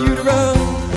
you to run.